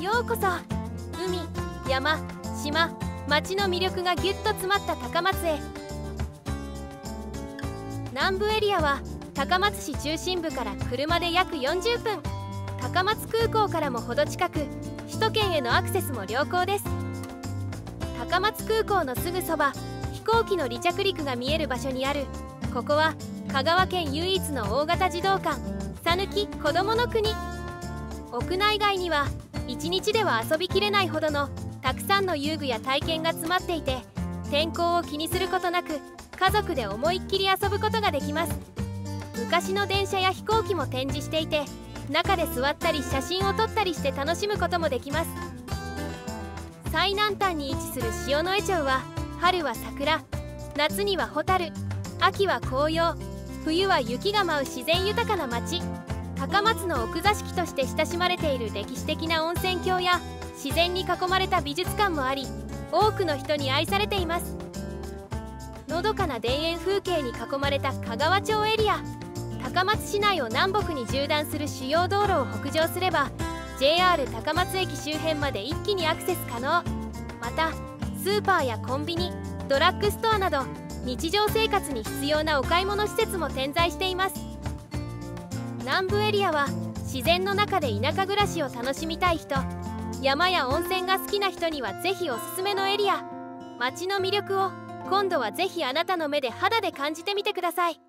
ようこそ。海山島町の魅力がぎゅっと詰まった高松へ。南部エリアは高松市中心部から車で約40分。高松空港からも程近く首都圏へのアクセスも良好です。高松空港のすぐそば飛行機の離着陸が見える場所にある。ここは香川県唯一の大型児童館讃岐こどもの国。屋内外には1日では遊びきれないほどのたくさんの遊具や体験が詰まっていて天候を気にすることなく家族で思いっきり遊ぶことができます。昔の電車や飛行機も展示していて中で座ったり写真を撮ったりして楽しむこともできます。最南端に位置する塩の江町は春は桜夏にはホタル秋は紅葉冬は雪が舞う自然豊かな町。高松の奥座敷として親しまれている歴史的な温泉郷や自然に囲まれた美術館もあり多くの人に愛されています。のどかな田園風景に囲まれた香川町エリア高松市内を南北に縦断する主要道路を北上すれば JR 高松駅周辺まで一気にアクセス可能。またスーパーやコンビニドラッグストアなど日常生活に必要なお買い物施設も点在しています。南部エリアは自然の中で田舎暮らしを楽しみたい人。山や温泉が好きな人にはぜひおすすめのエリア。街の魅力を今度はぜひあなたの目で肌で感じてみてください。